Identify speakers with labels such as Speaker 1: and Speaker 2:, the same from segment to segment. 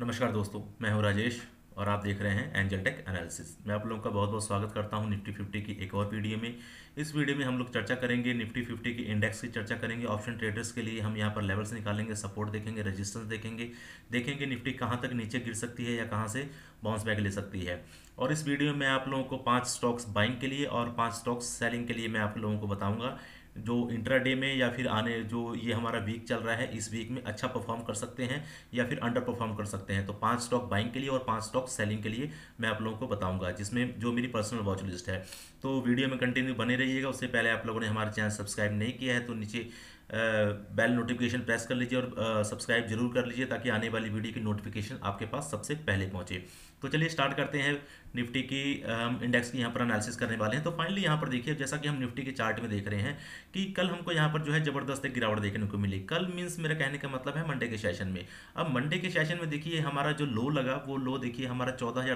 Speaker 1: नमस्कार दोस्तों, मैं हूँ राजेश और आप देख रहे हैं एंजल टेक एनालिसिस मैं आप लोगों का बहुत बहुत स्वागत करता हूँ निफ्टी फिफ्टी की एक और वीडियो में। इस वीडियो में हम लोग चर्चा करेंगे, निफ्टी फिफ्टी की इंडेक्स की चर्चा करेंगे ऑप्शन ट्रेडर्स के लिए हम यहाँ पर लेवल्स निकालेंगे सपोर्ट देखेंगे रेजिस्टेंस देखेंगे। देखेंगे निफ्टी कहाँ तक नीचे गिर सकती है या कहाँ से बाउंस बैक ले सकती है। और इस वीडियो में आप लोगों को पाँच स्टॉक्स बाइंग के लिए और पाँच स्टॉक्स सेलिंग के लिए मैं आप लोगों को बताऊँगा। जो इंट्राडे में या फिर आने जो ये हमारा वीक चल रहा है, इस वीक में अच्छा परफॉर्म कर सकते हैं या फिर अंडर परफॉर्म कर सकते हैं। तो पाँच स्टॉक बाइंग के लिए और पाँच स्टॉक सेलिंग के लिए मैं आप लोगों को बताऊँगा, जिसमें जो मेरी पर्सनल वॉच लिस्ट है। तो वीडियो में कंटिन्यू बने रहिएगा, उससे पहले आप लोगों ने हमारा चैनल सब्सक्राइब नहीं किया है तो नीचे बेल नोटिफिकेशन प्रेस कर लीजिए और सब्सक्राइब ज़रूर कर लीजिए ताकि आने वाली वीडियो की नोटिफिकेशन आपके पास सबसे पहले पहुँचे। तो चलिए स्टार्ट करते हैं निफ्टी की हम इंडेक्स की यहाँ पर एनालिसिस करने वाले हैं। तो फाइनली यहाँ पर देखिए, जैसा कि हम निफ्टी के चार्ट में देख रहे हैं कि कल हमको यहाँ पर जो है ज़बरदस्त एक गिरावट देखने को मिली। कल मीन्स मेरा कहने का मतलब है मंडे के सेशन में। अब मंडे के सेशन में देखिए, हमारा जो लो लगा, वो लो देखिए, हमारा चौदह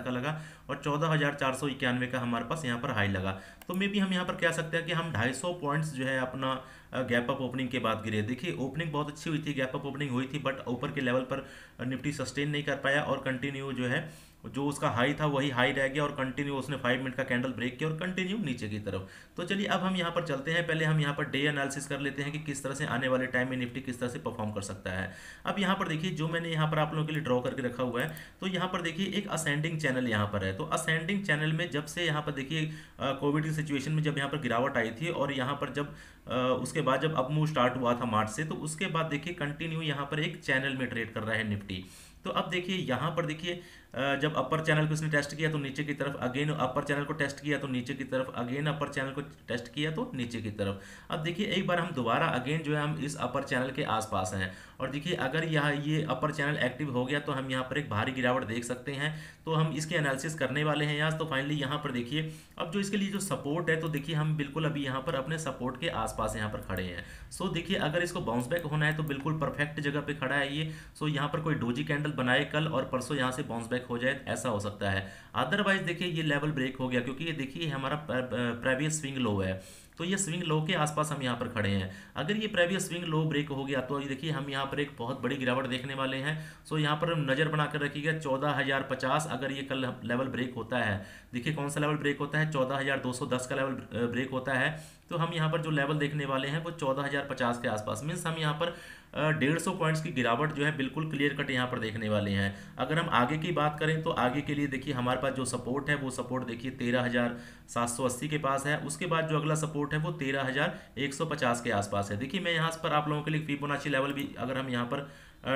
Speaker 1: का लगा और चौदह का हमारे पास यहाँ पर हाई लगा। तो मे भी हम यहाँ पर कह सकते हैं कि हम ढाई पॉइंट्स जो है अपना गैप अप ओपनिंग के बाद गिरे। देखिए ओपनिंग बहुत अच्छी हुई थी गैप अप ओपनिंग हुई थी बट ऊपर के लेवल पर निफ्टी सस्टेन नहीं कर पाया और कंटिन्यू जो है जो उसका हाई था वही हाई रह गया और कंटिन्यू उसने फाइव मिनट का कैंडल ब्रेक किया और कंटिन्यू नीचे की तरफ़ तो चलिए अब हम यहाँ पर चलते हैं पहले हम यहाँ पर डे एनालिसिस कर लेते हैं कि किस तरह से आने वाले टाइम में निफ्टी किस तरह से परफॉर्म कर सकता है अब यहाँ पर देखिए जो मैंने यहाँ पर आप लोगों के लिए ड्रॉ करके रखा हुआ है तो यहाँ पर देखिए एक असेंडिंग चैनल यहाँ पर है तो असेंडिंग चैनल में जब से यहाँ पर देखिए कोविड की सिचुएशन में जब यहाँ पर गिरावट आई थी और यहाँ पर जब उसके बाद जब अब मूव स्टार्ट हुआ था मार्च से तो उसके बाद देखिए कंटिन्यू यहाँ पर एक चैनल में ट्रेड कर रहा है निफ्टी तो अब देखिए यहाँ पर देखिए जब अपर चैनल को इसने टेस्ट किया तो नीचे की तरफ़ अगेन अपर चैनल को टेस्ट किया तो नीचे की तरफ़ अगेन अपर चैनल को टेस्ट किया तो नीचे की तरफ़। अब देखिए, एक बार हम दोबारा अगेन जो है हम इस अपर चैनल के आसपास हैं। और देखिए, अगर यहाँ, ये अपर चैनल एक्टिव हो गया तो हम यहाँ पर एक भारी गिरावट देख सकते हैं। तो हम इसके एनालिसिस करने वाले हैं यहाँ तो फाइनली यहाँ पर देखिए, अब जो इसके लिए जो सपोर्ट है तो देखिए हम बिल्कुल अभी यहाँ पर अपने सपोर्ट के आसपास यहाँ पर खड़े हैं। सो देखिए, अगर इसको बाउंस बैक होना है तो बिल्कुल परफेक्ट जगह पे खड़ा है ये। सो यहाँ पर कोई डोजी कैंडल बनाए कल और परसों यहाँ से बाउंस हो जाए, ऐसा हो सकता है। अदरवाइज़ देखिए, ये लेवल ब्रेक हो गया, क्योंकि ये देखिए हमारा प्रेवियस स्विंग लो है। तो ये स्विंग लो के आसपास हम यहाँ पर खड़े हैं। अगर ये प्रेवियस स्विंग लो ब्रेक हो गया तो ये देखिए, हम यहाँ पर एक बहुत बड़ी गिरावट देखने वाले हैं। सो यहाँ पर नज़र बनाकर रखिएगा, चौदह हज़ार पचास, अगर ये कल लेवल ब्रेक होता है। देखिए, कौन सा लेवल ब्रेक होता है? चौदह हज़ार दो सौ दस का लेवल ब्रेक होता है। तो हम यहाँ पर जो लेवल देखने वाले हैं, वो चौदह के आसपास। मीन्स हम यहाँ पर डेढ़ सौ पॉइंट्स की गिरावट जो है बिल्कुल क्लियर कट यहाँ पर देखने वाले हैं। अगर हम आगे की बात करें तो आगे के लिए देखिए हमारे पास जो सपोर्ट है वो सपोर्ट देखिए तेरह हज़ार सात सौ अस्सी के पास है। उसके बाद जो अगला सपोर्ट है वो तेरह हज़ार एक सौ पचास के आसपास है। देखिए मैं यहाँ पर आप लोगों के लिए फीबोनाची लेवल भी अगर हम यहाँ पर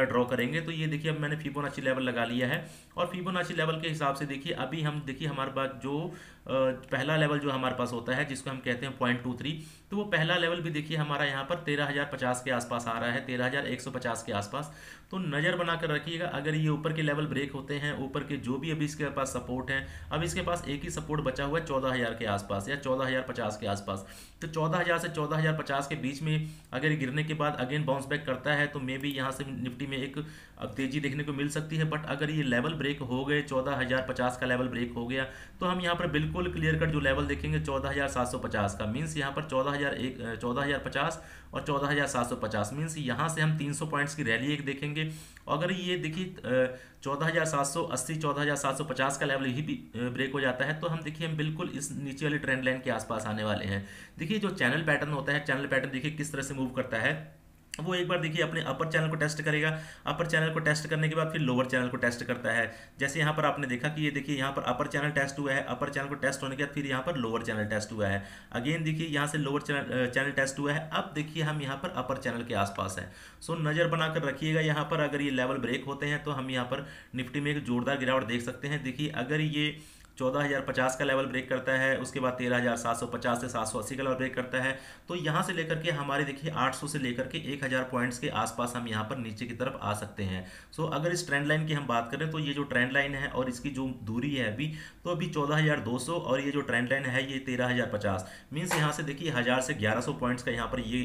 Speaker 1: ड्रॉ करेंगे तो ये देखिए अब मैंने फीबोनाची लेवल लगा लिया है। और फीबोनाची लेवल के हिसाब से देखिए अभी हम, देखिए हमारे पास जो पहला लेवल जो हमारे पास होता है, जिसको हम कहते हैं पॉइंट टू थ्री तो वो पहला लेवल भी देखिए हमारा यहाँ पर तेरह हज़ार पचास के आसपास आ रहा है, तेरह हज़ार एक सौ पचास के आसपास। तो नज़र बनाकर रखिएगा, अगर ये ऊपर के लेवल ब्रेक होते हैं, ऊपर के जो भी अभी इसके पास सपोर्ट हैं, अब इसके पास एक ही सपोर्ट बचा हुआ है चौदह हज़ार के आसपास या चौदह हज़ार पचास के आसपास। तो चौदह हज़ार से चौदह हज़ार पचास के बीच में अगर गिरने के बाद अगेन बाउंस बैक करता है तो मे भी यहाँ से निफ्टी में एक तेज़ी देखने को मिल सकती है बट अगर ये लेवल ब्रेक हो गए, चौदह हज़ार पचास का लेवल ब्रेक हो गया तो हम यहाँ पर बिल्कुल क्लियर कट जो लेवल देखेंगे, चौदह हज़ार सात सौ पचास का। मीन्स यहाँ पर चौदह हज़ार एक चौदह हज़ार पचास और चौदह हज़ार सात सौ पचास। मीन्स यहाँ से हम तीन सौ पॉइंट्स की रैली एक देखेंगे। अगर ये देखिए चौदह हज़ार सात सौ अस्सी, चौदह हज़ार सात सौ पचास का लेवल ही ब्रेक हो जाता है तो हम देखिए हम बिल्कुल इस नीचे वाली ट्रेंड लाइन के आसपास आने वाले हैं। देखिए जो चैनल पैटर्न होता है चैनल पैटर्न देखिए किस तरह से मूव करता है। वो एक बार देखिए, अपने अपर चैनल को टेस्ट करेगा। अपर चैनल को टेस्ट करने के बाद फिर लोअर चैनल को टेस्ट करता है। जैसे यहाँ पर आपने देखा कि ये देखिए, यहाँ पर अपर चैनल टेस्ट हुआ है। अपर चैनल को टेस्ट होने के बाद फिर यहाँ पर लोअर चैनल टेस्ट हुआ है। अगेन देखिए, यहाँ से लोअर चैनल चैनल टेस्ट हुआ है। अब देखिए, हम यहाँ पर अपर चैनल के आसपास है। सो नज़र बनाकर रखिएगा यहाँ पर। अगर ये लेवल ब्रेक होते हैं तो हम यहाँ पर निफ्टी में एक जोरदार गिरावट देख सकते हैं। देखिए, अगर ये चौदह हज़ार पचास का लेवल ब्रेक करता है, उसके बाद तेरह हज़ार सात सौ पचास से सात सौ अस्सी का लेवल ब्रेक करता है। तो यहाँ से लेकर के हमारे देखिए आठ सौ से लेकर के एक हज़ार पॉइंट्स के आसपास हम यहाँ पर नीचे की तरफ़ आ सकते हैं। सो अगर इस ट्रेंड लाइन की हम बात करें तो ये जो ट्रेंड लाइन है और इसकी जो दूरी है अभी तो अभी चौदह हज़ार दो सौ और ये जो ट्रेंड लाइन है, ये तेरह हज़ार पचास। मीन्स यहाँ से देखिए हज़ार से ग्यारह सौ पॉइंट्स का यहाँ पर ये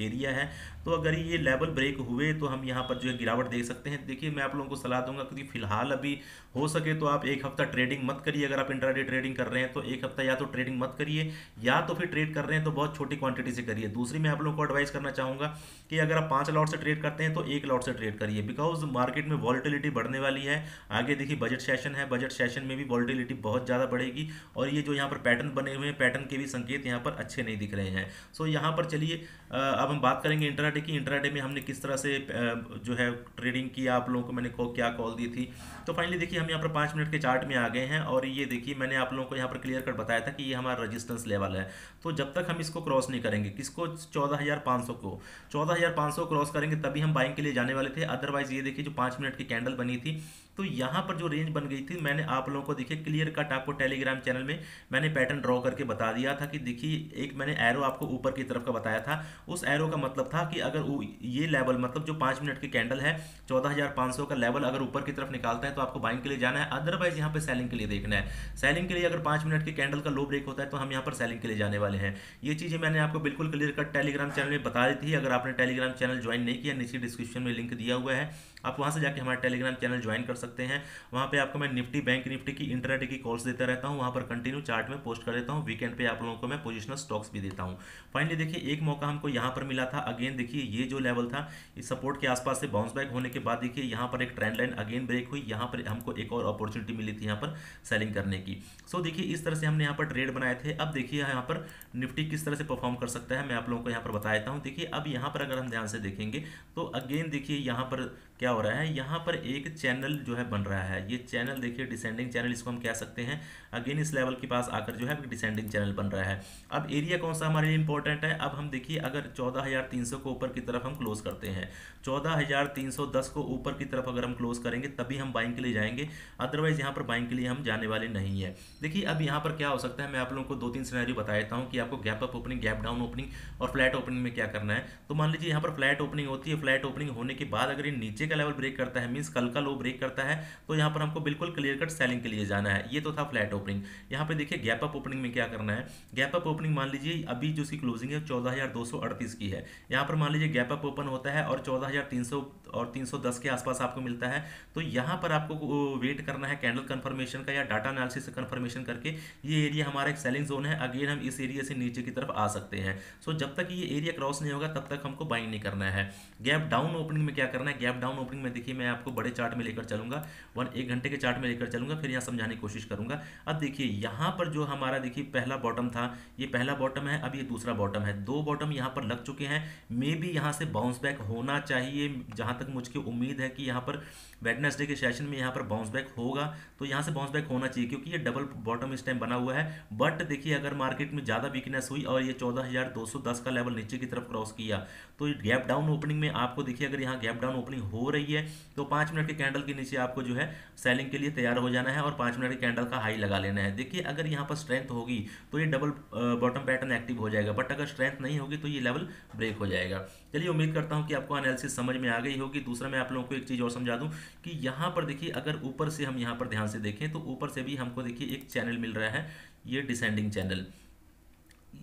Speaker 1: एरिया है। तो अगर ये लेवल ब्रेक हुए तो हम यहाँ पर जो है गिरावट देख सकते हैं। देखिए मैं आप लोगों को सलाह दूँगा क्योंकि फ़िलहाल अभी हो सके तो आप एक हफ़्ता ट्रेडिंग मत करिएगा। अगर आप इंट्राडे ट्रेडिंग कर रहे हैं तो एक हफ़्ता या तो ट्रेडिंग मत करिए, या तो फिर ट्रेड कर रहे हैं तो बहुत छोटी क्वांटिटी से करिए। दूसरी मैं आप लोगों को एडवाइस करना चाहूँगा कि अगर आप पाँच लॉट से ट्रेड करते हैं तो एक लॉट से ट्रेड करिए। बिकॉज़ मार्केट में वॉलिटिलिटी बढ़ने वाली है, आगे देखिए बजट सेशन है बजट सेशन में भी वॉलिटिलिटी बहुत ज़्यादा बढ़ेगी, और ये जो यहाँ पर पैटर्न बने हुए हैं पैटर्न के भी संकेत यहाँ पर अच्छे नहीं दिख रहे हैं। सो यहाँ पर चलिए अब हम बात करेंगे इंटरडे की। इंटरडे में हमने किस तरह से जो है ट्रेडिंग किया, आप लोगों को मैंने क्या कॉल दी थी? तो फाइनली देखिए, हम यहाँ पर पाँच मिनट के चार्ट में आ गए हैं, और ये देखिए, मैंने आप लोगों को यहाँ पर क्लियर कट बताया था कि ये हमारा रजिस्टेंस लेवल है। तो जब तक हम इसको क्रॉस नहीं करेंगे, किसको? चौदह हज़ार पाँच सौ को। चौदह हज़ार पाँच सौ क्रॉस करेंगे, तभी हम बाइंग के लिए जाने वाले थे। अदरवाइज़ ये देखिए, जो पाँच मिनट की कैंडल बनी थी तो यहाँ पर जो रेंज बन गई थी, मैंने आप लोगों को देखिए क्लियर कट आपको टेलीग्राम चैनल में मैंने पैटर्न ड्रॉ करके बता दिया था कि देखिए, एक मैंने एरो आपको ऊपर की तरफ़ का बताया था। उस एरो का मतलब था कि अगर ये लेवल मतलब जो पाँच मिनट की कैंडल है, चौदह का लेवल अगर ऊपर की तरफ़ निकालता है तो आपको बाइंग के लिए जाना है। अदरवाइज़ यहाँ पर सेलिंग के लिए देखना है। सेलिंग के लिए अगर पाँच मिनट की कैंडल का लो ब्रेक होता है तो हम यहाँ पर सेलिंग के लिए जाने वाले हैं। ये चीज़ें मैंने आपको बिल्कुल क्लियर कट टेलीग्राम चैनल में बता दी थी। अगर आपने टेलीग्राम चैनल ज्वाइन नहीं किया, नीचे डिस्क्रिप्शन में लिंक दिया हुआ है। आप वहाँ से जाके हमारा टेलीग्राम चैनल ज्वाइन कर सकते हैं। वहाँ पे आपको मैं निफ्टी बैंक, निफ्टी की इंटरनेट की कॉल्स देता रहता हूँ। वहाँ पर कंटिन्यू चार्ट में पोस्ट कर देता हूँ। वीकेंड पे आप लोगों को मैं पोजिशनल स्टॉक्स भी देता हूँ। फाइनली देखिए, एक मौका हमको यहाँ पर मिला था। अगेन देखिए, ये जो लेवल था, इस सपोर्ट के आसपास से बाउंस बैक होने के बाद देखिए, यहाँ पर एक ट्रेंड लाइन अगेन ब्रेक हुई। यहाँ पर हमको एक और अपॉर्चुनिटी मिली थी यहाँ पर सेलिंग करने की। सो देखिए, इस तरह से हमने यहाँ पर ट्रेड बनाए थे। अब देखिए, यहाँ पर निफ्टी किस तरह से परफॉर्म कर सकता है, मैं आप लोगों को यहाँ पर बता देता हूँ। देखिए, अब यहाँ पर अगर हम ध्यान से देखेंगे तो अगेन देखिए, यहाँ पर क्या हो रहा है? यहाँ पर एक चैनल जो है बन रहा है। ये चैनल देखिए डिसेंडिंग चैनल इसको हम कह सकते हैं। अगेन इस लेवल के पास आकर जो है डिसेंडिंग चैनल बन रहा है। अब एरिया कौन सा हमारे लिए इंपॉर्टेंट है? अब हम देखिए अगर 14,300 को ऊपर की तरफ़ हम क्लोज करते हैं। 14,310 को ऊपर की तरफ़ अगर हम क्लोज करेंगे तभी हम बाइंग के लिए जाएँगे। अदरवाइज़ यहाँ पर बाइंग के लिए हम जाने वाले नहीं है। देखिए अब यहाँ पर क्या हो सकता है? मैं आप लोगों को दो तीन सिनेरियो बता देता हूँ कि आपको gap up opening gap down opening और फ्लैट ओपनिंग में क्या करना है। तो मान लीजिए यहाँ पर फ्लैट ओपनिंग होती है। फ्लैट ओपनिंग होने के बाद अगर ये नीचे का लेवल ब्रेक करता है मीन्स कल का लो ब्रेक करता है तो यहाँ पर हमको बिल्कुल क्लियर कट सेलिंग के लिए जाना है। ये तो था फ्लैट ओपनिंग यहाँ पे देखिए गैप अप ओपनिंग में क्या करना है? गैप अप ओपनिंग मान लीजिए, अभी जो उसकी क्लोजिंग है चौदह की है। यहाँ पर मान लीजिए गैप अप ओपन होता है और चौदह और 310 के आसपास आपको मिलता है। तो यहाँ पर आपको वेट करना है कैंडल कंफर्मेशन का या डाटा एनालिसिस से कंफर्मेशन करके। ये एरिया हमारा एक सेलिंग जोन है। अगेन हम इस एरिया से नीचे की तरफ़ आ सकते हैं। सो जब तक ये एरिया क्रॉस नहीं होगा, तब तक हमको बाइंग नहीं करना है। गैप डाउन ओपनिंग में क्या करना है? गैप डाउन ओपनिंग में देखिए, मैं आपको बड़े चार्ट में लेकर चलूँगा। वन एक घंटे के चार्ट में लेकर चलूँगा, फिर यहाँ समझाने की कोशिश करूँगा। अब देखिए, यहाँ पर जो हमारा देखिए, पहला बॉटम था, ये पहला बॉटम है, अब ये दूसरा बॉटम है। दो बॉटम यहाँ पर लग चुके हैं। मे भी यहाँ से बाउंस बैक होना चाहिए, जहाँ तक मुझको उम्मीद है कि यहाँ पर वेडनेसडे के सेशन में यहाँ पर बाउंस बैक होगा तो यहाँ से बाउंस बैक होना चाहिए क्योंकि ये डबल बॉटम इस टाइम बना हुआ है। बट देखिए अगर मार्केट में ज़्यादा वीकनेस हुई और ये 14,210 का लेवल नीचे की तरफ़ क्रॉस किया तो गैप डाउन ओपनिंग में आपको देखिए अगर यहाँ गैप डाउन ओपनिंग हो रही है तो पाँच मिनट के कैंडल के नीचे आपको जो है सेलिंग के लिए तैयार हो जाना है और पाँच मिनट के कैंडल का हाई लगा लेना है। देखिए अगर यहाँ पर स्ट्रेंथ होगी तो ये डबल बॉटम पैटर्न एक्टिव हो जाएगा। बट अगर स्ट्रेंथ नहीं होगी तो ये लेवल ब्रेक हो जाएगा। चलिए उम्मीद करता हूँ कि आपको एनालिसिस समझ में आ गई होगी। दूसरा मैं आप लोगों को एक चीज़ और समझा दूँ। कि यहाँ पर देखिए, अगर ऊपर से हम यहाँ पर ध्यान से देखें तो ऊपर से भी हमको देखिए एक चैनल मिल रहा है, ये डिसेंडिंग चैनल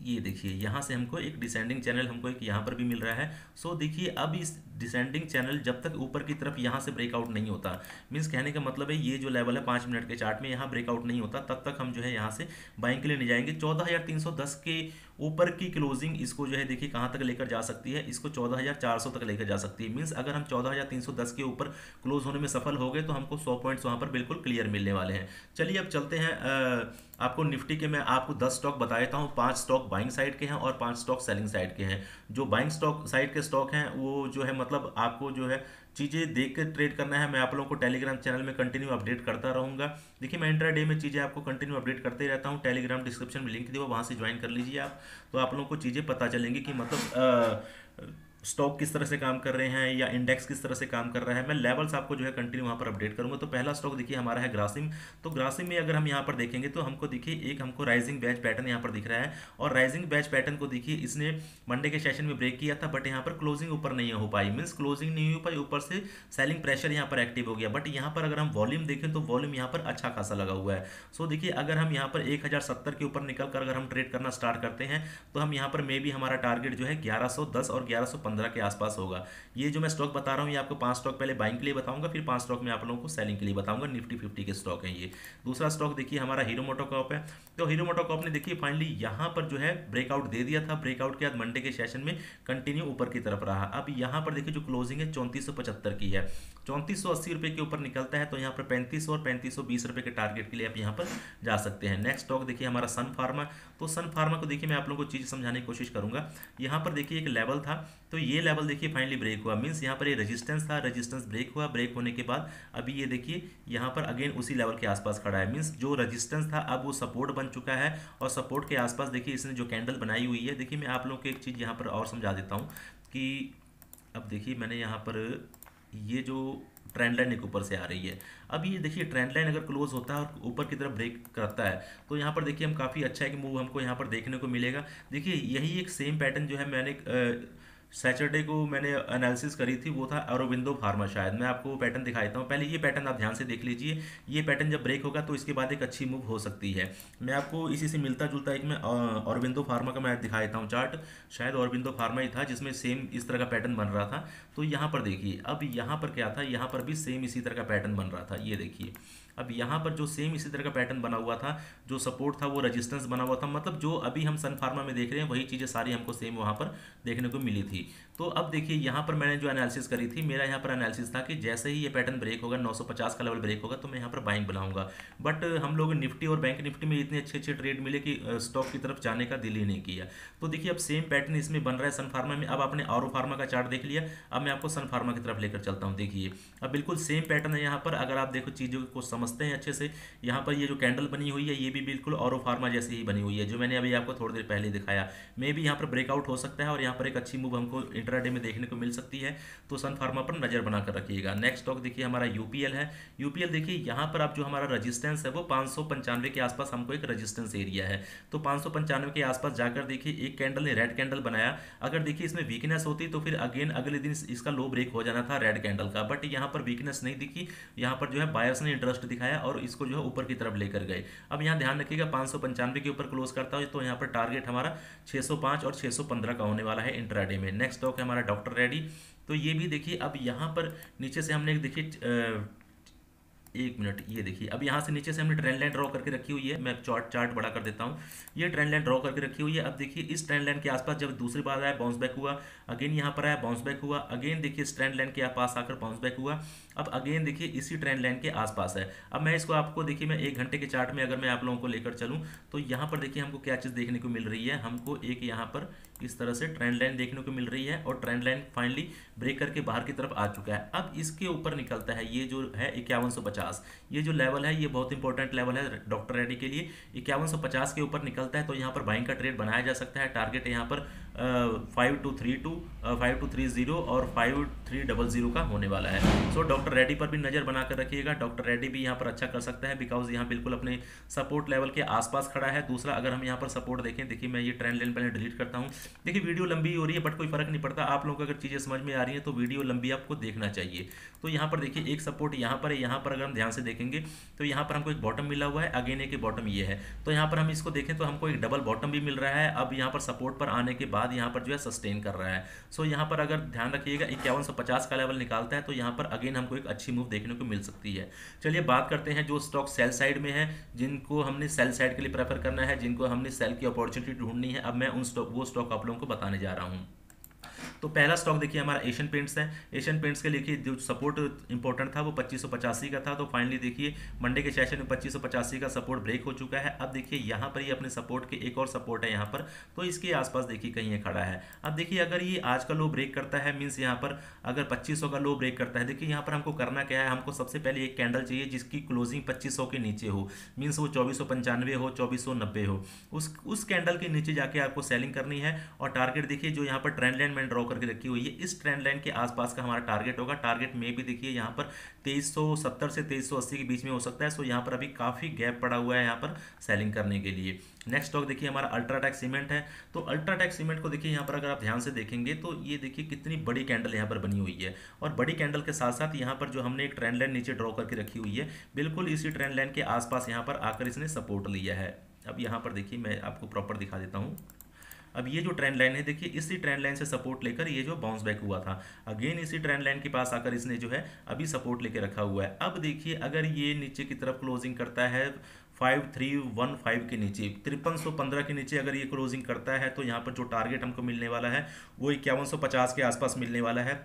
Speaker 1: ये देखिए, यहाँ से हमको एक डिसेंडिंग चैनल हमको एक यहाँ पर भी मिल रहा है। सो देखिए, अब इस डिसेंडिंग चैनल जब तक ऊपर की तरफ़ यहाँ से ब्रेकआउट नहीं होता मीन्स कहने का मतलब है, ये जो लेवल है पाँच मिनट के चार्ट में यहाँ ब्रेकआउट नहीं होता, तब तक हम जो है यहाँ से बाइंग के लिए नहीं जाएँगे। चौदह के ऊपर की क्लोजिंग इसको जो है देखिए कहाँ तक लेकर जा सकती है? इसको 14,400 तक लेकर जा सकती है। मीन्स अगर हम 14,310 के ऊपर क्लोज होने में सफल हो गए तो हमको 100 पॉइंट्स वहाँ पर बिल्कुल क्लियर मिलने वाले हैं। चलिए अब चलते हैं आपको निफ्टी के मैं आपको 10 स्टॉक बता देता हूँ। पाँच स्टॉक बाइंग साइड के हैं और पाँच स्टॉक सेलिंग साइड के हैं। जो बाइंग स्टॉक साइड के स्टॉक हैं वो जो है मतलब आपको जो है चीज़ें देख कर ट्रेड करना है, मैं आप लोगों को टेलीग्राम चैनल में कंटिन्यू अपडेट करता रहूँगा। देखिए, मैं इंट्रा डे में चीज़ें आपको कंटिन्यू अपडेट करते रहता हूँ। टेलीग्राम डिस्क्रिप्शन में लिंक दिया वहाँ से ज्वाइन कर लीजिए आप। तो आप लोगों को चीज़ें पता चलेंगी कि मतलब स्टॉक किस तरह से काम कर रहे हैं या इंडेक्स किस तरह से काम कर रहा है, मैं लेवल्स आपको जो है कंटिन्यू वहाँ पर अपडेट करूँगा। तो पहला स्टॉक देखिए हमारा है ग्रासिम तो ग्रासिम में अगर हम यहाँ पर देखेंगे तो हमको देखिए एक हमको राइजिंग बैच पैटर्न यहाँ पर दिख रहा है और राइजिंग बैच पैटर्न को देखिए इसने मंडे के सेशन में ब्रेक किया था बट यहाँ पर क्लोजिंग ऊपर नहीं हो पाई। मीन्स क्लोजिंग नहीं हो पाई, ऊपर से सेलिंग प्रेशर यहाँ पर एक्टिव हो गया। बट यहाँ पर अगर हम वॉल्यूम देखें तो वॉल्यूम यहाँ पर अच्छा खासा लगा हुआ है। सो देखिए अगर हम यहाँ पर एक हज़ार सत्तर के ऊपर निकल कर अगर हम ट्रेड करना स्टार्ट करते हैं तो हम यहाँ पर मे भी हमारा टारगेट जो है ग्यारह और ग्यारह पंद्रह के आसपास होगा। ये जो मैं स्टॉक बता रहा हूँ, ये आपको पाँच स्टॉक पहले बाइंग के लिए बताऊँगा, फिर पाँच स्टॉक मैं आप लोगों को सेलिंग के लिए बताऊँगा। निफ्टी फिफ्टी के स्टॉक हैं ये। दूसरा स्टॉक देखिए, हमारा हीरो मोटोकॉप है। तो हीरो मोटोकॉप ने देखिए फाइनली यहाँ पर जो है ब्रेकआउट दे दिया था। ब्रेकआउट के बाद मंडे के सेशन में कंटिन्यू ऊपर की तरफ़ रहा। अब यहाँ पर देखिए, जो क्लोजिंग है, चौंतीस की है। चौंतीस रुपये के ऊपर निकलता है तो यहाँ पर पैंतीस और पैंतीस रुपये के टारगेट के लिए आप यहाँ पर जा सकते हैं। नेक्स्ट स्टॉक देखिए, हमारा सन फार्मा तो सन फार्मा को देखिए, मैं आप लोगों को चीज़ समझाने की कोशिश करूँगा। यहाँ पर देखिए, एक लेवल था। तो ये लेवल देखिए फाइनली ब्रेक हुआ। मीन्स यहाँ पर ये रेजिस्टेंस था रेजिस्टेंस ब्रेक हुआ। ब्रेक होने के बाद अभी ये देखिए, यहाँ पर अगेन उसी लेवल के आसपास खड़ा है। मीन्स जो रेजिस्टेंस था, अब वो सपोर्ट बन चुका है और सपोर्ट के आसपास देखिए इसने जो कैंडल बनाई हुई है, देखिए मैं आप लोगों को एक चीज़ यहाँ पर और समझा देता हूँ कि अब देखिए मैंने यहाँ पर ये जो ट्रेंड लाइन एक ऊपर से आ रही है। अब ये देखिए ट्रेंड लाइन अगर क्लोज होता है और ऊपर की तरफ़ ब्रेक करता है तो यहाँ पर देखिए हम काफ़ी अच्छा है कि मूव हमको यहाँ पर देखने को मिलेगा। देखिए यही एक सेम पैटर्न जो है मैंने सैटरडे को मैंने एनालिसिस करी थी, वो था अरोबिंदो फार्मा शायद। मैं आपको पैटर्न दिखा देता हूँ। पहले ये पैटर्न आप ध्यान से देख लीजिए। ये पैटर्न जब ब्रेक होगा तो इसके बाद एक अच्छी मूव हो सकती है। मैं आपको इसी से मिलता जुलता एक मैं अरविंदो फार्मा का मैं दिखा देता हूँ चार्ट शायद अरविंदो फार्मा ही था, जिसमें सेम इस तरह का पैटर्न बन रहा था। तो यहाँ पर देखिए, अब यहाँ पर क्या था? यहाँ पर भी सेम इसी तरह का पैटर्न बन रहा था। ये देखिए, अब यहाँ पर जो सेम इसी तरह का पैटर्न बना हुआ था, जो सपोर्ट था, वो रजिस्टेंस बना हुआ था। मतलब जो अभी हम सन फार्मा में देख रहे हैं, वही चीज़ें सारी हमको सेम वहाँ पर देखने को मिली थी। কি तो अब देखिए, यहाँ पर मैंने जो एनालिसिस करी थी, मेरा यहाँ पर एनालिसिस था कि जैसे ही ये पैटर्न ब्रेक होगा 950 का लेवल ब्रेक होगा तो मैं यहाँ पर बाइंग बनाऊँगा बट हम लोग निफ्टी और बैंक निफ्टी में इतने अच्छे अच्छे ट्रेड मिले कि स्टॉक की तरफ़ जाने का दिल ही नहीं किया। तो देखिए, अब सेम पैटर्न इसमें बन रहा है सन फार्मा में। अब आपने और फार्मा का चार्ट देख लिया। अब मैं आपको सन फार्मा की तरफ़ लेकर चलता हूँ, देखिए। अब बिल्कुल सेम पैटर्न है यहाँ पर। अगर आप देखो, चीज़ों को समझते हैं अच्छे से, यहाँ पर ये जो कैंडल बनी हुई है, ये भी बिल्कुल और फार्मा जैसी ही बनी हुई है, जो मैंने अभी आपको थोड़ी देर पहले दिखाया। मे भी यहाँ पर ब्रेकआउट हो सकता है और यहाँ पर एक अच्छी मूव हमको इंटरडे में देखने को मिल सकती है तो सन फार्मा पर नज़र बनाकर रखिएगा। नेक्स्ट स्टॉक देखिए, हमारा यूपीएल है। यूपीएल देखिए, यहाँ पर आप जो हमारा रजिस्टेंस है, वो पाँच के आसपास हमको एक रजिस्टेंस एरिया है। तो पाँच के आसपास जाकर देखिए, एक कैंडल ने रेड कैंडल बनाया। अगर देखिए, इसमें वीकनेस होती तो फिर अगेन अगले दिन इसका लो ब्रेक हो जाना था रेड कैंडल का। बट यहाँ पर वीकनेस नहीं दिखी। यहाँ पर जो है बायर्स ने इंटरेस्ट दिखाया और इसको जो है, ऊपर की तरफ़ लेकर गए। अब यहाँ ध्यान रखिएगा, पाँच के ऊपर क्लोज करता है तो यहाँ पर टारगेट हमारा 605 और 615 का होने वाला है इंट्राडे में। नेक्स्ट स्टॉक है हमारा डॉक्टर रेडी तो ये भी देखिए, अब यहाँ पर नीचे से हमने देखिए एक मिनट ये देखिए, अब यहाँ से नीचे से हमने ट्रेंड लाइन ड्रॉ करके रखी हुई है। मैं चार्ट चार्ट बड़ा कर देता हूँ। ये ट्रेंड लाइन ड्रॉ करके रखी हुई है। अब देखिए, इस ट्रेंड लाइन के आसपास जब दूसरी बार आया बाउंस बैक हुआ। अगेन यहाँ पर आया बाउंस बैक हुआ। अगेन देखिए, इस ट्रेंड लाइन के पास आकर बाउंस बैक हुआ। अब अगेन देखिए, इसी ट्रेंड लाइन के आसपास है। अब मैं इसको आपको देखिए, मैं एक घंटे के चार्ट में अगर मैं आप लोगों को लेकर चलूँ तो यहाँ पर देखिए, हमको क्या चीज़ देखने को मिल रही है। हमको एक यहाँ पर इस तरह से ट्रेंड लाइन देखने को मिल रही है और ट्रेंड लाइन फाइनली ब्रेक करके बाहर की तरफ़ आ चुका है। अब इसके ऊपर निकलता है, ये जो है इक्यावन ये जो लेवल है, ये बहुत इंपॉर्टेंट लेवल है डॉक्टर रेडी के लिए। इक्यावन के ऊपर निकलता है तो यहाँ पर बाइंग का ट्रेड बनाया जा सकता है। टारगेट यहाँ पर five two three two five two three zero और फाइव थ्री डबल ज़ीरो का होने वाला है। सो डॉक्टर रेड्डी पर भी नज़र बनाकर रखिएगा। डॉक्टर रेड्डी भी यहाँ पर अच्छा कर सकता है बिकॉज़ यहाँ बिल्कुल अपने सपोर्ट लेवल के आसपास खड़ा है। दूसरा, अगर हम यहाँ पर सपोर्ट देखें, देखिए मैं ये ट्रेंड लाइन पहले डिलीट करता हूँ। देखिए वीडियो लंबी हो रही है बट कोई फ़र्क नहीं पड़ता। आप लोगों को अगर चीज़ें समझ में आ रही हैं तो वीडियो लंबी आपको देखना चाहिए। तो यहाँ पर देखिए, एक सपोर्ट यहाँ पर है, यहाँ पर अगर हम ध्यान से देखेंगे तो यहाँ पर हमको एक बॉटम मिला हुआ है। अगेन एक बॉटम ये है। तो यहाँ पर हम इसको देखें तो हमको एक डबल बॉटम भी मिल रहा है। अब यहाँ पर सपोर्ट पर आने के बाद यहाँ पर जो है सस्टेन कर रहा है। सो so, यहाँ पर अगर ध्यान रखिएगा इक्यावन का लेवल निकालता है तो यहाँ पर अगेन हमको एक अच्छी मूव देखने को मिल सकती है। चलिए बात करते हैं जो स्टॉक सेल साइड में है जिनको हमने सेल साइड के लिए प्रेफर करना है जिनको हमने सेल की अपॉर्चुनिटी ढूंढनी है। अब मैं उन स्टॉक वो स्टॉक आप लोगों को बताने जा रहा हूँ। तो पहला स्टॉक देखिए हमारा एशियन पेंट्स है। एशियन पेंट्स के लिए जो सपोर्ट इंपॉर्टेंट था वो पच्चीस का था। तो फाइनली देखिए मंडे के सेशन में पच्चीस का सपोर्ट ब्रेक हो चुका है। अब देखिए, यहाँ पर ही अपने सपोर्ट के एक और सपोर्ट है यहाँ पर। तो इसके आसपास देखिए कहीं ये खड़ा है। अब देखिए, अगर ये आज का लो ब्रेक करता है मीन्स यहाँ पर अगर पच्चीस का लो ब्रेक करता है, देखिए यहाँ पर हमको करना क्या है? हमको सबसे पहले एक कैंडल चाहिए जिसकी क्लोजिंग पच्चीस के नीचे हो। मीन्स वो चौबीस हो चौबीस हो। उस उस कैंडल के नीचे जाके आपको सेलिंग करनी है। और टारगेट देखिए, जो यहाँ पर ट्रेंड लाइन मैंने ड्रॉ करके रखी हुई है। इस ट्रेंड लाइन के आसपास का हमारा टारगेट होगा। टारगेट में भी देखिए यहाँ पर 2370 से 2380 के बीच में हो सकता है। सो यहाँ पर अभी काफ़ी गैप पड़ा हुआ है यहाँ पर सेलिंग करने के लिए। नेक्स्ट स्टॉक देखिए हमारा अल्ट्राटेक सीमेंट है। तो अल्ट्राटेक सीमेंट को देखिए यहाँ पर अगर आप ध्यान से देखेंगे तो ये देखिए कितनी बड़ी कैंडल यहाँ पर बनी हुई है। और बड़ी कैंडल के साथ साथ यहाँ पर जो हमने एक ट्रेंड लाइन नीचे ड्रॉ करके रखी हुई है, बिल्कुल इसी ट्रेंड लाइन के आसपास यहाँ पर आकर इसने सपोर्ट लिया है। अब यहाँ पर देखिए मैं आपको प्रॉपर दिखा देता हूँ। अब ये जो ट्रेंड लाइन है, देखिए, इसी ट्रेंड लाइन से सपोर्ट लेकर ये जो बाउंस बैक हुआ था। अगेन इसी ट्रेंड लाइन के पास आकर इसने जो है अभी सपोर्ट लेकर रखा हुआ है। अब देखिए, अगर ये नीचे की तरफ़ क्लोजिंग करता है फाइव थ्री वन फाइव के नीचे, तिरपन पंद्रह के नीचे अगर ये क्लोजिंग करता है तो यहाँ पर जो टारगेट हमको मिलने वाला है, वो इक्यावन पचास के आसपास मिलने वाला है।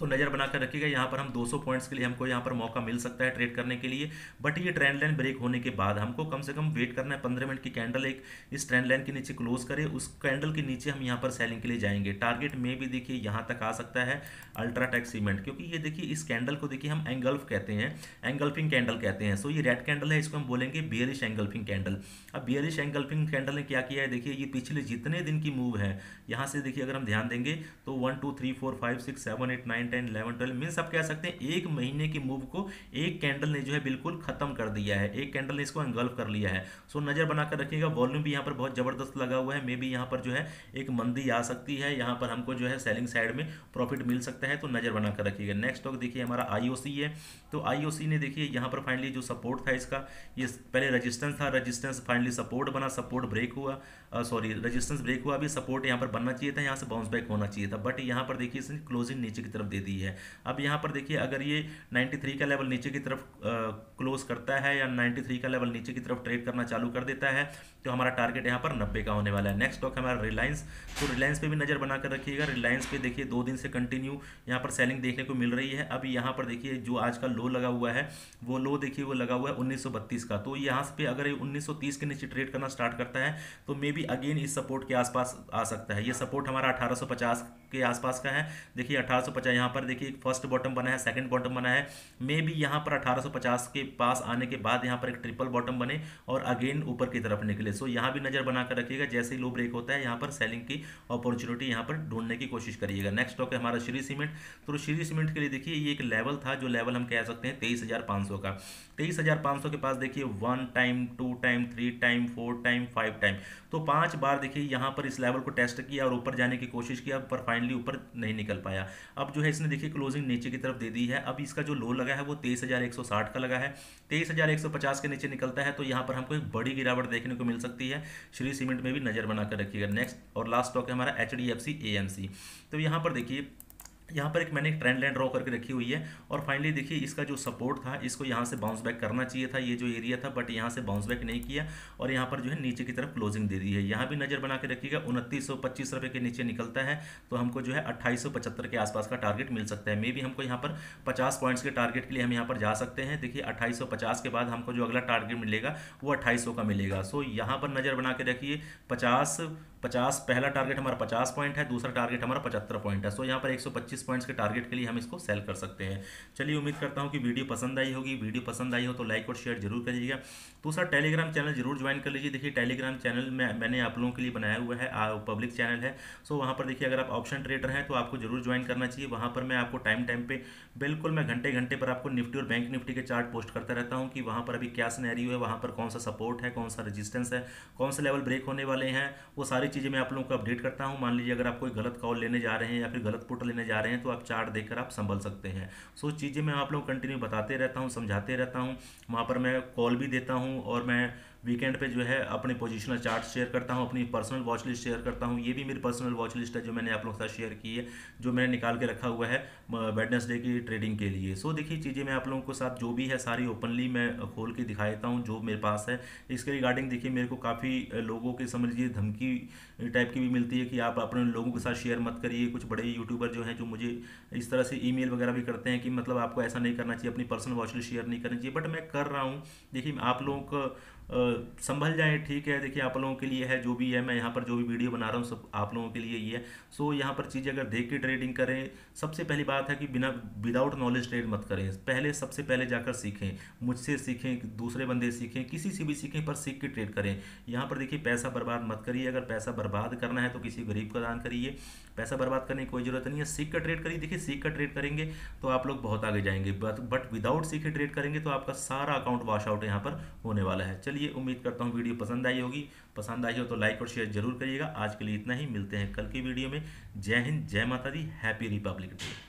Speaker 1: तो नज़र बनाकर रखिएगा, यहाँ पर हम 200 पॉइंट्स के लिए हमको यहाँ पर मौका मिल सकता है ट्रेड करने के लिए बट ये ट्रेंड लाइन ब्रेक होने के बाद हमको कम से कम वेट करना है, पंद्रह मिनट की कैंडल एक इस ट्रेंड लाइन के नीचे क्लोज करे, उस कैंडल के नीचे हम यहाँ पर सेलिंग के लिए जाएँगे। टारगेट में भी देखिए यहाँ तक आ सकता है अल्ट्राटेक सीमेंट क्योंकि ये देखिए इस कैंडल को देखिए हम एंगल्फ कहते हैं एंगल्फिंग कैंडल कहते हैं। सो ये रेड कैंडल है, इसको हम बोलेंगे बियरिश एंगल्फिंग कैंडल अब बियरिश एंगल्फिंग कैंडल ने क्या किया है, देखिए ये पिछले जितने दिन की मूव है, यहाँ से देखिए अगर हम ध्यान देंगे तो one two three four five six seven eight nine ten, eleven, twelve means आप कह सकते हैं एक महीने की मूव को एक कैंडल ने जो है बिल्कुल खत्म कर दिया है, एक कैंडल ने इसको एंगल्फ कर लिया है। सो नज़र बनाकर रखिएगा वॉल्यूम भी यहाँ पर बहुत ज़बरदस्त लगा हुआ है मे भी यहाँ पर जो है एक मंदी आ सकती है, यहाँ पर हमको जो है सेलिंग साइड में प्रॉफिट मिल सकता है तो नज़र बनाकर रखिएगा। नेक्स्ट स्टॉक देखिए, हमारा आई है। तो आई ने देखिए, यहाँ पर फाइनली जो सपोर्ट था इसका, ये पहले रजिस्टेंस था रजिस्टेंस फाइनली सपोर्ट बना सपोर्ट ब्रेक हुआ सॉरी रजिस्टेंस ब्रेक हुआ, अभी सपोर्ट यहाँ पर बनना चाहिए था, यहाँ से बाउंस बैक होना चाहिए था। बट यहाँ पर देखिए, इसने क्लोजिंग नीचे की तरफ़ दे दी है। अब यहाँ पर देखिए, अगर ये 93 का लेवल नीचे की तरफ़ क्लोज करता है या 93 का लेवल नीचे की तरफ़ ट्रेड करना चालू कर देता है तो हमारा टारगेट यहाँ पर 90 का होने वाला है। नेक्स्ट स्टॉक हमारा रिलायंस तो रिलायंस पे भी नज़र बनाकर रखिएगा। रिलायंस पे देखिए, दो दिन से कंटिन्यू यहाँ पर सेलिंग देखने को मिल रही है। अब यहाँ पर देखिए, जो आज का लो लगा हुआ है, वो लो देखिए, वो लगा हुआ है उन्नीस सौ बत्तीस का। तो यहाँ पे अगर ये उन्नीस के नीचे ट्रेड करना स्टार्ट करता है तो मे बी अगेन इस सपोर्ट के आसपास आ सकता है। ये सपोर्ट हमारा अठारह सौ पचास के आसपास का है। देखिए, अठारह सौ पचास यहाँ पर देखिए फ़र्स्ट बॉटम बना है सेकंड बॉटम बना है। मे बी यहाँ पर 1850 के पास आने के बाद यहाँ पर एक ट्रिपल बॉटम बने और अगेन ऊपर की तरफ़ निकले। सो यहाँ भी नज़र बनाकर रखिएगा, जैसे ही लो ब्रेक होता है, यहाँ पर सेलिंग की अपॉर्चुनिटी यहाँ पर ढूँढने की कोशिश करिएगा। नेक्स्ट स्टॉक है हमारा श्री सीमेंट तो श्री सीमेंट के लिए देखिए, ये एक लेवल था, जो लेवल हम कह सकते हैं तेईस का। तेईस हज़ार पाँच सौ के पास देखिए one time two time three time four time five time तो पाँच बार देखिए, यहाँ पर इस लेवल को टेस्ट किया और ऊपर जाने की कोशिश किया, पर फाइनली ऊपर नहीं निकल पाया। अब जो है, इसने देखिए क्लोजिंग नीचे की तरफ़ दे दी है। अब इसका जो लो लगा है, वो तेईस हज़ार एक सौ साठ का लगा है। तेईस हज़ार एक सौ पचास के नीचे निकलता है तो यहाँ पर हमको एक बड़ी गिरावट देखने को मिल सकती है। श्री सीमेंट में भी नज़र बनाकर रखिएगा। नेक्स्ट और लास्ट स्टॉक है हमारा एच डी तो यहाँ पर देखिए यहाँ पर एक मैंने एक ट्रेंड लाइन ड्रॉ करके रखी हुई है और फाइनली देखिए इसका जो सपोर्ट था, इसको यहाँ से बाउंस बैक करना चाहिए था, ये जो एरिया था बट यहाँ से बाउंस बैक नहीं किया और यहाँ पर जो है नीचे की तरफ़ क्लोजिंग दे दी है। यहाँ भी नज़र बना के रखिएगा, उनतीस सौ पच्चीस रुपये के नीचे निकलता है तो हमको जो है अट्ठाईस के आसपास का टारगेट मिल सकता है। मे भी हमको यहाँ पर पचास पॉइंट्स के टारगेट के लिए हम यहाँ पर जा सकते हैं। देखिए अट्ठाईस के बाद हमको जो अगला टारगेट मिलेगा, वो अट्ठाईस का मिलेगा। सो यहाँ पर नज़र बना के रखिए, पचास पचास, पहला टारगेट हमारा पचास पॉइंट है, दूसरा टारगेट हमारा पचहत्तर पॉइंट है। सो यहाँ पर 125 पॉइंट्स के टारगेट के लिए हम इसको सेल कर सकते हैं। चलिए, उम्मीद करता हूँ कि वीडियो पसंद आई होगी। वीडियो पसंद आई हो तो लाइक और शेयर ज़रूर करिएगा। दूसरा टेलीग्राम चैनल ज़रूर ज्वाइन कर लीजिए। देखिए टेलीग्राम चैनल में, मैंने आप लोगों के लिए बनाया हुआ है पब्लिक चैनल है। सो वहाँ पर देखिए, अगर आप ऑप्शन ट्रेडर हैं तो आपको ज़रूर ज्वाइन करना चाहिए। वहाँ पर मैं आपको टाइम टाइम पर बिल्कुल मैं घंटे घंटे पर आपको निफ्टी और बैंक निफ्टी के चार्ट पोस्ट करता रहता हूँ कि वहाँ पर अभी क्या स्नैरियो है, वहाँ पर कौन सा सपोर्ट है, कौन सा रजिस्टेंस है, कौन से लेवल ब्रेक होने वाले हैं, वो सारी चीज़ें मैं आप लोगों को अपडेट करता हूँ। मान लीजिए, अगर आप कोई गलत कॉल लेने जा रहे हैं या फिर गलत पोर्टल लेने जा रहे हैं तो आप चार्ट देखकर आप संभल सकते हैं। सो चीज़ें मैं आप लोग कंटिन्यू बताते रहता हूँ, समझाते रहता हूँ। वहाँ पर मैं कॉल भी देता हूँ और मैं वीकेंड पे जो है अपने पोजिशनल चार्ट शेयर करता हूँ, अपनी पर्सनल वॉच लिस्ट शेयर करता हूँ। ये भी मेरी पर्सनल वॉच लिस्ट है जो मैंने आप लोगों के साथ शेयर की है, जो मैंने निकाल के रखा हुआ है वेडनेसडे की ट्रेडिंग के लिए। सो देखिए, चीज़ें मैं आप लोगों के साथ जो भी है सारी ओपनली मैं खोल के दिखा देता हूँ, जो मेरे पास है। इसके रिगार्डिंग देखिए, मेरे को काफ़ी लोगों की, समझ लीजिए, धमकी टाइप की भी मिलती है कि आप अपने लोगों के साथ शेयर मत करिए। कुछ बड़े यूट्यूबर जो हैं जो मुझे इस तरह से ईमेल वगैरह भी करते हैं कि मतलब आपको ऐसा नहीं करना चाहिए, अपनी पर्सनल वॉच लिस्ट शेयर नहीं करनी चाहिए। बट मैं कर रहा हूँ, देखिए, आप लोगों को संभल जाए, ठीक है? देखिए, आप लोगों के लिए है, जो भी है, मैं यहाँ पर जो भी वीडियो बना रहा हूँ, सब आप लोगों के लिए ही है। सो, यहाँ पर चीज़ें अगर देख के ट्रेडिंग करें, सबसे पहली बात है कि बिना विदाउट नॉलेज ट्रेड मत करें। पहले, सबसे पहले जाकर सीखें, मुझसे सीखें, दूसरे बंदे सीखें, किसी से भी सीखें, पर सीख के ट्रेड करें। यहाँ पर देखिए, पैसा बर्बाद मत करिए। अगर पैसा बर्बाद करना है तो किसी गरीब का दान करिए। पैसा बर्बाद करने की कोई ज़रूरत नहीं है। सीख कर ट्रेड करिए। देखिए, सीख कर ट्रेड करेंगे तो आप लोग बहुत आगे जाएँगे। बट विदाउट सीखे ट्रेड करेंगे तो आपका सारा अकाउंट वॉश आउट यहाँ पर होने वाला है। चलिए उम्मीद करता हूँ वीडियो पसंद आई होगी। पसंद आई हो तो लाइक और शेयर ज़रूर करिएगा। आज के लिए इतना ही। मिलते हैं कल की वीडियो में। जय हिंद, जय माता दी। Happy Republic day